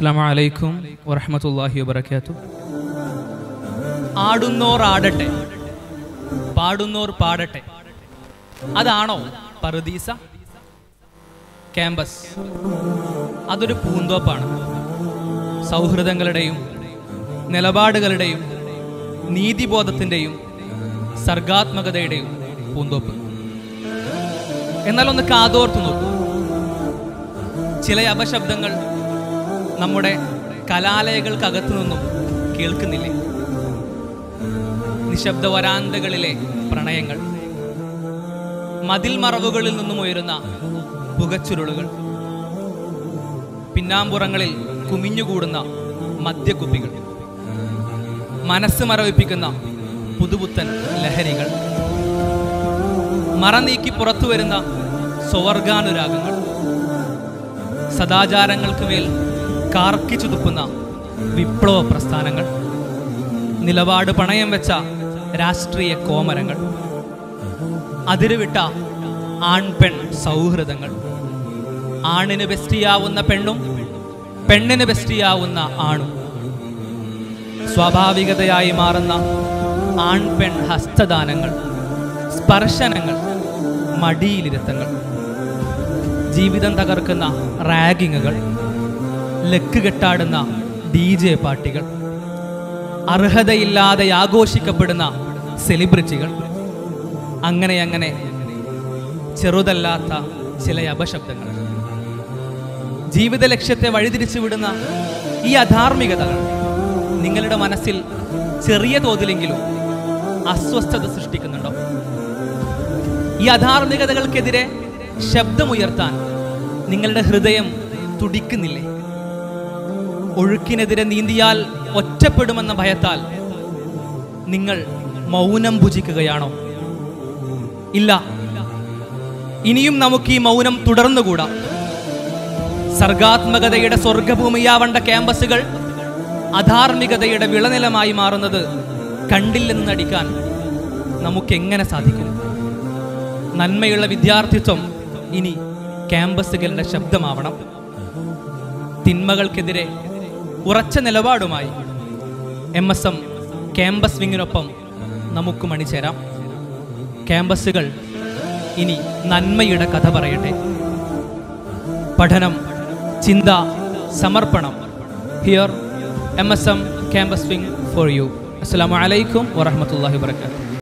അസ്സാം വലൈക്കും വറഹമത്തല്ലാഹി വബർക്കാത്തു ആടുന്നോർ ആടട്ടെ പാടുന്നോർ പാടട്ടെ. അതാണോ പറുദീസ? ക്യാമ്പസ്. അതൊരു പൂന്തോപ്പാണ്. സൗഹൃദങ്ങളുടെയും നിലപാടുകളുടെയും നീതിബോധത്തിന്റെയും സർഗാത്മകതയുടെയും പൂന്തോപ്പ്. എന്നാൽ ഒന്ന് കാതോർത്ത് നോക്കൂ. ചില അപശബ്ദങ്ങൾ നമ്മുടെ കലാലയകൾക്കകത്തു നിന്നും കേൾക്കുന്നില്ലേ? നിശബ്ദ വരാന്തകളിലെ പ്രണയങ്ങൾ മതിൽ മറവുകളിൽ നിന്നും ഉയരുന്ന പുകച്ചുരുളുകൾ പിന്നാമ്പുറങ്ങളിൽ കുമിഞ്ഞുകൂടുന്ന മദ്യക്കുപ്പികൾ മനസ്സ് മരവിപ്പിക്കുന്ന പുതുപുത്തൻ ലഹരികൾ മറ നീക്കി പുറത്തു വരുന്ന സ്വവർഗാനുരാഗങ്ങൾ സദാചാരങ്ങൾക്ക് മേൽ കാർക്കിച്ചു തുപ്പുന്ന വിപ്ലവ പ്രസ്ഥാനങ്ങൾ നിലപാട് പണയം വെച്ച രാഷ്ട്രീയ കോമരങ്ങൾ അതിരുവിട്ട ആൺപെൺ സൗഹൃദങ്ങൾ ആണിന് ബെസ്റ്റിയാവുന്ന പെണ്ണും പെണ്ണിന് ബെസ്റ്റിയാവുന്ന ആണും സ്വാഭാവികതയായി മാറുന്ന ആൺപെൺ ഹസ്തദാനങ്ങൾ സ്പർശനങ്ങൾ മടിയിലിരുത്തങ്ങൾ ജീവിതം തകർക്കുന്ന റാഗിങ്ങുകൾ ലക്ക് കെട്ടാടുന്ന ഡി ജെ പാർട്ടികൾ അർഹതയില്ലാതെ ആഘോഷിക്കപ്പെടുന്ന സെലിബ്രിറ്റികൾ അങ്ങനെ അങ്ങനെ ചെറുതല്ലാത്ത ചില അപശബ്ദങ്ങൾ. ജീവിത ലക്ഷ്യത്തെ വഴിതിരിച്ചു വിടുന്ന ഈ അധാർമികതകൾ നിങ്ങളുടെ മനസ്സിൽ ചെറിയ തോതിലെങ്കിലും അസ്വസ്ഥത സൃഷ്ടിക്കുന്നുണ്ടോ? ഈ അധാർമികതകൾക്കെതിരെ ശബ്ദമുയർത്താൻ നിങ്ങളുടെ ഹൃദയം തുടിക്കുന്നില്ലേ? ഒഴുക്കിനെതിരെ നീന്തിയാൽ ഒറ്റപ്പെടുമെന്ന ഭയത്താൽ നിങ്ങൾ മൗനം ഭുജിക്കുകയാണോ? ഇല്ല. ഇനിയും നമുക്ക് ഈ മൗനം തുടർന്നുകൂടാ. സർഗാത്മകതയുടെ സ്വർഗഭൂമിയാവണ്ട ക്യാമ്പസുകൾ അധാർമികതയുടെ വിളനിലമായി മാറുന്നത് കണ്ടില്ലെന്ന് നടിക്കാൻ നമുക്കെങ്ങനെ സാധിക്കും? നന്മയുള്ള വിദ്യാർത്ഥിത്വം ഇനി ക്യാമ്പസുകളുടെ ശബ്ദമാവണം. തിന്മകൾക്കെതിരെ ഉറച്ച നിലപാടുമായി എം എസ് എം ക്യാമ്പസ് വിങ്ങിനൊപ്പം നമുക്ക് മണിചേരാം. ക്യാമ്പസുകൾ ഇനി നന്മയുടെ കഥ പറയട്ടെ. പഠനം ചിന്ത സമർപ്പണം. Here M S M campus wing for you അസ്സാം വലൈക്കും വാഹമത്തല്ലാഹി വാത്തു